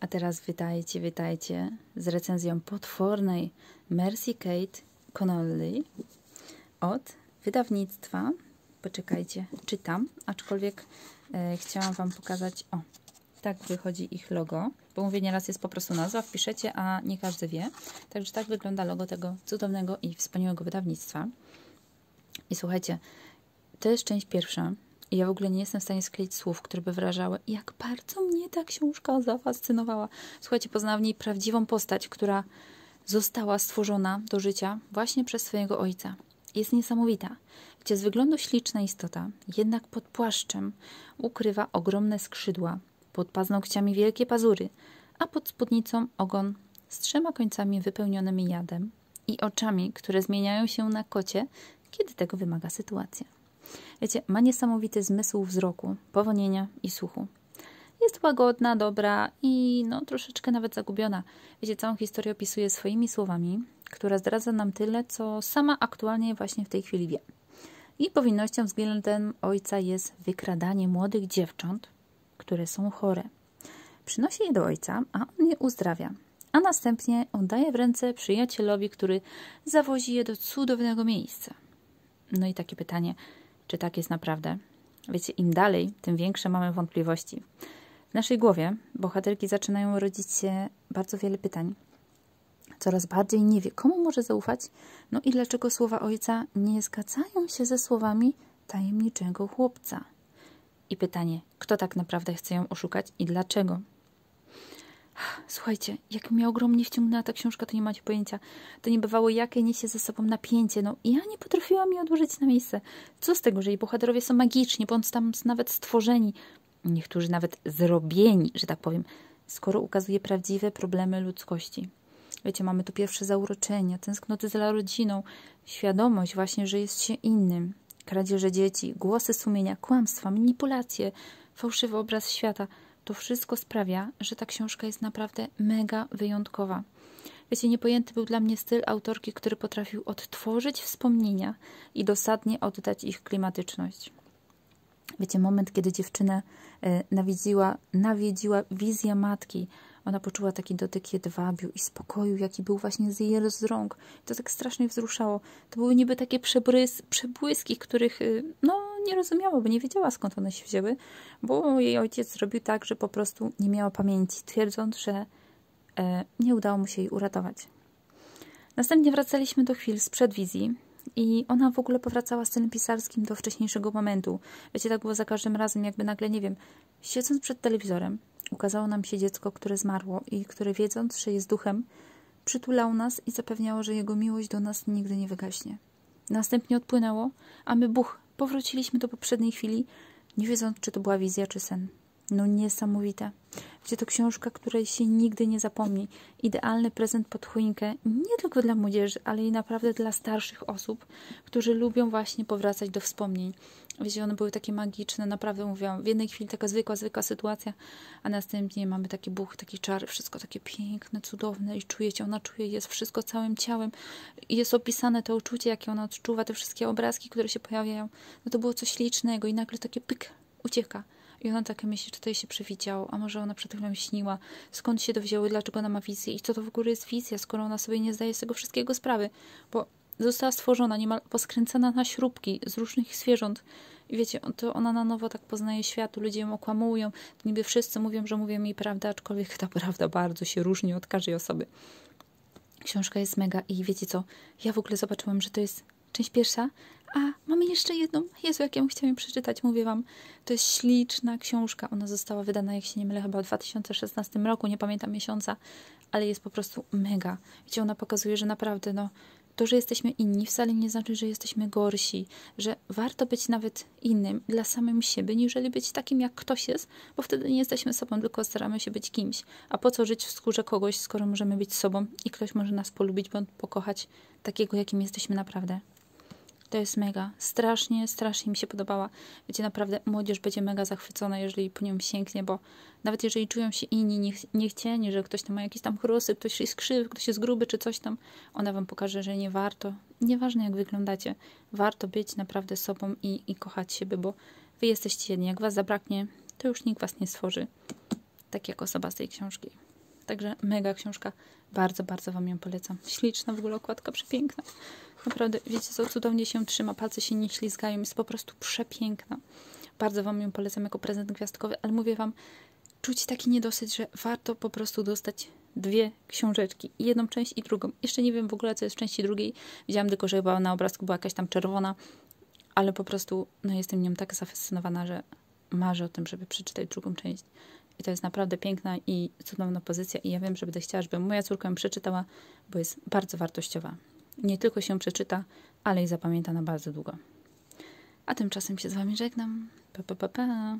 A teraz witajcie, witajcie z recenzją potwornej Mercy Kate Connolly od wydawnictwa. Poczekajcie, czytam, aczkolwiek e, chciałam Wam pokazać. O, tak wychodzi ich logo, bo mówię nieraz jest po prostu nazwa, wpiszecie, a nie każdy wie. Także tak wygląda logo tego cudownego i wspaniałego wydawnictwa. I słuchajcie, to jest część pierwsza. I ja w ogóle nie jestem w stanie skleić słów, które by wyrażały, jak bardzo mnie ta książka zafascynowała. Słuchajcie, poznałam w niej prawdziwą postać, która została stworzona do życia właśnie przez swojego ojca. Jest niesamowita. Gdzie z wyglądu śliczna istota, jednak pod płaszczem ukrywa ogromne skrzydła, pod paznokciami wielkie pazury, a pod spódnicą ogon z trzema końcami wypełnionymi jadem i oczami, które zmieniają się na kocie, kiedy tego wymaga sytuacja. Wiecie, ma niesamowity zmysł wzroku, powonienia i słuchu. Jest łagodna, dobra i no troszeczkę nawet zagubiona. Wiecie, całą historię opisuje swoimi słowami, która zdradza nam tyle, co sama aktualnie właśnie w tej chwili wie. I powinnością względem ojca jest wykradanie młodych dziewcząt, które są chore. Przynosi je do ojca, a on je uzdrawia. A następnie oddaje w ręce przyjacielowi, który zawozi je do cudownego miejsca. No i takie pytanie, czy tak jest naprawdę? Wiecie, im dalej, tym większe mamy wątpliwości. W naszej głowie bohaterki zaczynają rodzić się bardzo wiele pytań. Coraz bardziej nie wie, komu może zaufać, no i dlaczego słowa ojca nie zgadzają się ze słowami tajemniczego chłopca. I pytanie, kto tak naprawdę chce ją oszukać i dlaczego? Słuchajcie, jak mnie ogromnie wciągnęła ta książka, to nie macie pojęcia. To nie bywało, jakie niesie ze sobą napięcie. No, ja nie potrafiłam jej odłożyć na miejsce. Co z tego, że jej bohaterowie są magiczni, bądź tam nawet stworzeni, niektórzy nawet zrobieni, że tak powiem, skoro ukazuje prawdziwe problemy ludzkości. Wiecie, mamy tu pierwsze zauroczenia, tęsknoty za rodziną, świadomość właśnie, że jest się innym, kradzieże dzieci, głosy sumienia, kłamstwa, manipulacje, fałszywy obraz świata – to wszystko sprawia, że ta książka jest naprawdę mega wyjątkowa. Wiecie, niepojęty był dla mnie styl autorki, który potrafił odtworzyć wspomnienia i dosadnie oddać ich klimatyczność. Wiecie, moment, kiedy dziewczynę e, nawiedziła, nawiedziła wizja matki, ona poczuła taki dotyk jedwabiu i spokoju, jaki był właśnie z jej z rąk. To tak strasznie wzruszało. To były niby takie przebrys, przebłyski, których y, no, nie rozumiała, bo nie wiedziała skąd one się wzięły, bo jej ojciec zrobił tak, że po prostu nie miała pamięci, twierdząc, że e, nie udało mu się jej uratować. Następnie wracaliśmy do chwil sprzed wizji i ona w ogóle powracała stylem pisarskim do wcześniejszego momentu. Wiecie, tak było za każdym razem, jakby nagle, nie wiem, siedząc przed telewizorem, ukazało nam się dziecko, które zmarło i które wiedząc, że jest duchem, przytulał nas i zapewniało, że jego miłość do nas nigdy nie wygaśnie. Następnie odpłynęło, a my buch, powróciliśmy do poprzedniej chwili, nie wiedząc, czy to była wizja, czy sen. No niesamowite. Gdzie to książka, której się nigdy nie zapomni. Idealny prezent pod choinkę, nie tylko dla młodzieży, ale i naprawdę dla starszych osób, którzy lubią właśnie powracać do wspomnień. Wiecie, one były takie magiczne, naprawdę mówiłam, w jednej chwili taka zwykła, zwykła sytuacja, a następnie mamy taki buch, taki czar, wszystko takie piękne, cudowne i czujecie, ona czuje, jest wszystko całym ciałem i jest opisane to uczucie, jakie ona odczuwa, te wszystkie obrazki, które się pojawiają. No to było coś licznego i nagle takie pyk, ucieka. I ona takie myśli, czy to jej się przewidziało, a może ona przed chwilą śniła, skąd się dowzięły, dlaczego ona ma wizję i co to w ogóle jest wizja, skoro ona sobie nie zdaje z tego wszystkiego sprawy, bo została stworzona, niemal poskręcana na śrubki z różnych zwierząt. I wiecie, to ona na nowo tak poznaje świat, ludzie ją okłamują, niby wszyscy mówią, że mówią jej prawdę, aczkolwiek ta prawda bardzo się różni od każdej osoby. Książka jest mega i wiecie co, ja w ogóle zobaczyłam, że to jest część pierwsza, a mamy jeszcze jedną. Jezu, jak ja chciałam przeczytać, mówię wam. To jest śliczna książka. Ona została wydana, jak się nie mylę, chyba w 2016 roku, nie pamiętam miesiąca, ale jest po prostu mega. Wiecie, ona pokazuje, że naprawdę, no, to, że jesteśmy inni, wcale nie znaczy, że jesteśmy gorsi, że warto być nawet innym dla samym siebie, niżeli być takim, jak ktoś jest, bo wtedy nie jesteśmy sobą, tylko staramy się być kimś. A po co żyć w skórze kogoś, skoro możemy być sobą i ktoś może nas polubić bądź pokochać takiego, jakim jesteśmy naprawdę. To jest mega. Strasznie, strasznie mi się podobała. Wiecie, naprawdę młodzież będzie mega zachwycona, jeżeli po nią sięgnie, bo nawet jeżeli czują się inni niech, niechcieni, że ktoś tam ma jakieś tam chrusy, ktoś jest krzywy, ktoś jest gruby czy coś tam, ona wam pokaże, że nie warto. Nieważne jak wyglądacie, warto być naprawdę sobą i, i kochać siebie, bo wy jesteście jedni. Jak was zabraknie, to już nikt was nie stworzy. Tak jak osoba z tej książki. Także mega książka. Bardzo, bardzo Wam ją polecam. Śliczna w ogóle okładka, przepiękna. Naprawdę, wiecie co, cudownie się trzyma, palce się nie ślizgają, jest po prostu przepiękna. Bardzo Wam ją polecam jako prezent gwiazdkowy, ale mówię Wam, czuć taki niedosyt, że warto po prostu dostać dwie książeczki. Jedną część i drugą. Jeszcze nie wiem w ogóle, co jest w części drugiej. Widziałam tylko, że chyba na obrazku była jakaś tam czerwona, ale po prostu no, jestem nią tak zafascynowana, że marzę o tym, żeby przeczytać drugą część. I to jest naprawdę piękna i cudowna pozycja i ja wiem, że będę chciała, żeby moja córka ją przeczytała, bo jest bardzo wartościowa. Nie tylko się przeczyta, ale i zapamięta na bardzo długo. A tymczasem się z Wami żegnam. Pa, pa, pa, pa.